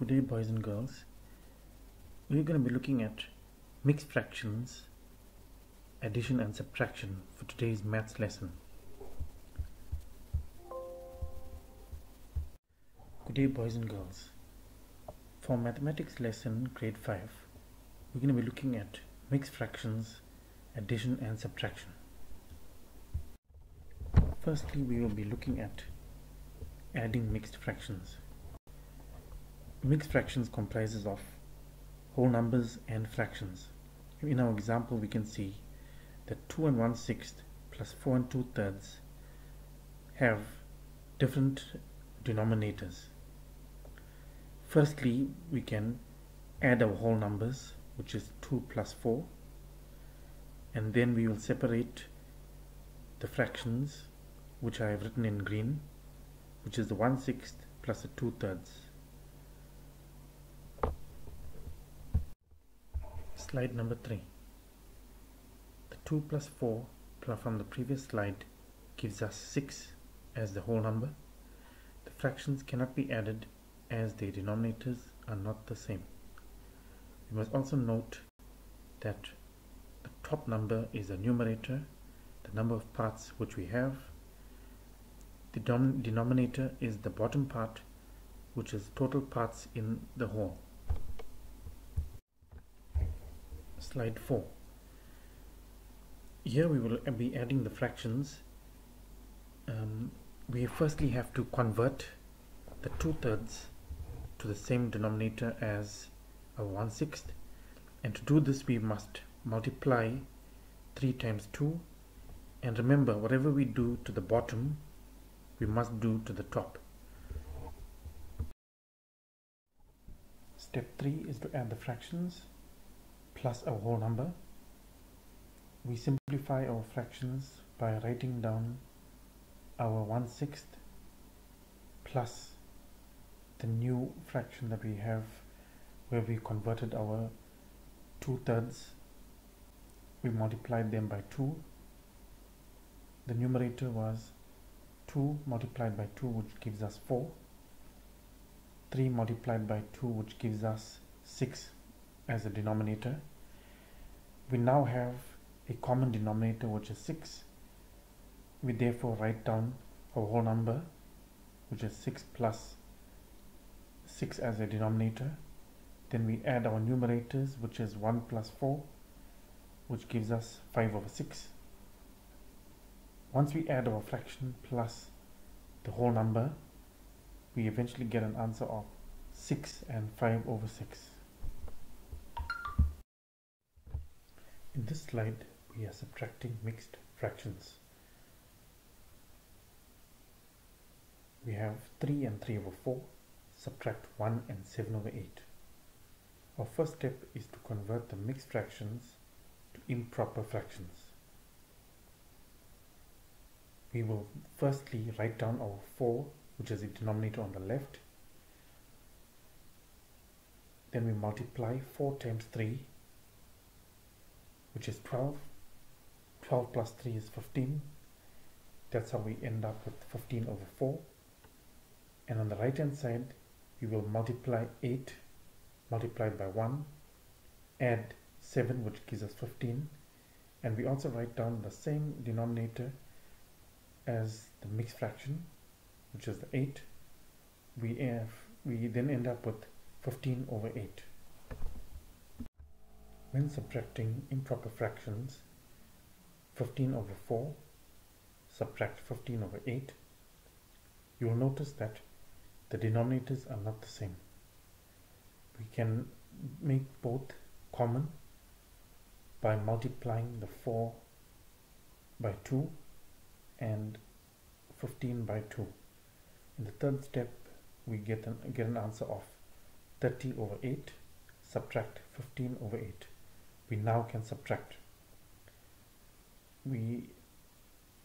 Good day boys and girls. We're going to be looking at mixed fractions, addition and subtraction for today's maths lesson. Good day boys and girls. For mathematics lesson grade 5, we're going to be looking at mixed fractions, addition and subtraction. Firstly, we will be looking at adding mixed fractions. Mixed fractions comprises of whole numbers and fractions. In our example, we can see that 2 and 1 sixth plus 4 and 2 thirds have different denominators. Firstly, we can add our whole numbers, which is 2 plus 4, and then we will separate the fractions, which I have written in green, which is the 1 sixth plus the 2 thirds. Slide number 3. The 2 plus 4 from the previous slide gives us 6 as the whole number. The fractions cannot be added as their denominators are not the same. We must also note that the top number is the numerator, the number of parts which we have. The denominator is the bottom part which is total parts in the whole. Slide 4 here we will be adding the fractions. Um, we firstly have to convert the two thirds to the same denominator as a one sixth and to do this we must multiply 3 times 2 and remember whatever we do to the bottom we must do to the top. Step 3 is to add the fractions plus a whole number. We simplify our fractions by writing down our 1 sixth plus the new fraction that we have where we converted our 2 thirds we multiplied them by 2 the numerator was 2 multiplied by 2 which gives us 4 3 multiplied by 2 which gives us 6 as a denominator we now have a common denominator which is 6 we therefore write down our whole number which is 6 plus 6 as a denominator. Then we add our numerators which is 1 plus 4 which gives us 5 over 6 once we add our fraction plus the whole number we eventually get an answer of 6 and 5 over 6 In this slide, we are subtracting mixed fractions. We have 3 and 3 over 4, subtract 1 and 7 over 8. Our first step is to convert the mixed fractions to improper fractions. We will firstly write down our 4, which is the denominator on the left. Then we multiply 4 times 3 which is 12 12 plus 3 is 15 that's how we end up with 15 over 4 and on the right hand side we will multiply 8 multiplied by 1 add 7 which gives us 15 and we also write down the same denominator as the mixed fraction which is the 8 we have we then end up with 15 over 8 when subtracting improper fractions, 15 over 4 subtract 15 over 8, you will notice that the denominators are not the same. We can make both common by multiplying the 4 by 2 and 15 by 2. In the third step, we get an, get an answer of 30 over 8, subtract 15 over 8 we now can subtract. We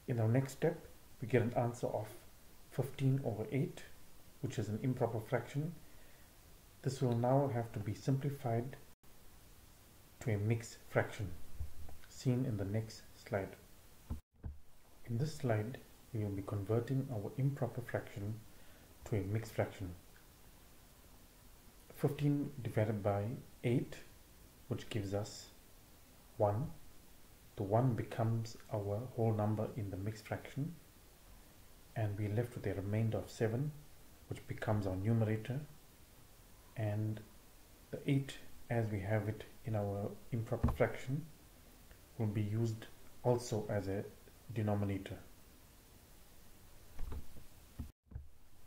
in our next step we get an answer of 15 over 8 which is an improper fraction. This will now have to be simplified to a mixed fraction seen in the next slide. In this slide we will be converting our improper fraction to a mixed fraction. 15 divided by 8 which gives us 1 the 1 becomes our whole number in the mixed fraction and we left with a remainder of 7 which becomes our numerator and the 8 as we have it in our improper fraction will be used also as a denominator.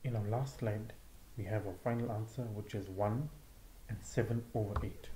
In our last slide we have our final answer which is 1 and 7 over 8.